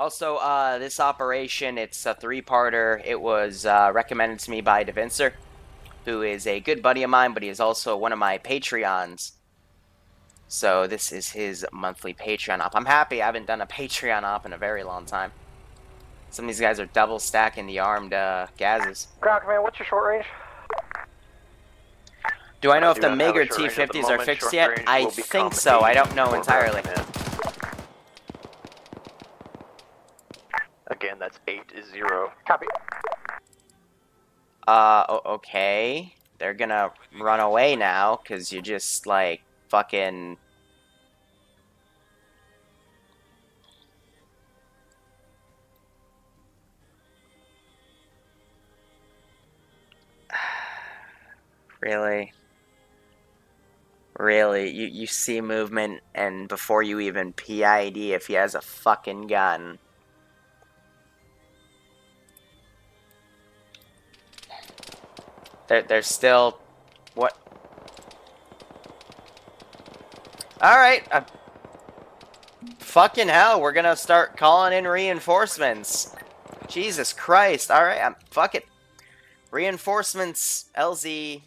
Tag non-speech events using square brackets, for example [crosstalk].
Also, uh, this operation, it's a three-parter. It was uh, recommended to me by Divincer, who is a good buddy of mine, but he is also one of my Patreons. So this is his monthly Patreon op. I'm happy I haven't done a [laughs] Patreon op in a very long time. Some of these guys are double stacking the armed uh, gases. Ground command, what's your short range? Do I know I if the not have MiG or a short range at the T-50s are fixed Short yet? I think so. I don't know entirely. ground command. Again, that's eight zero. Copy. Uh, okay. They're gonna run away now, because you just, like, fucking... [sighs] Really? Really? You, you see movement, and before you even PID if he has a fucking gun. They're, they're still... What? Alright. Uh, fucking hell, we're gonna start calling in reinforcements. Jesus Christ. Alright, I'm... Fuck it. Reinforcements, LZ...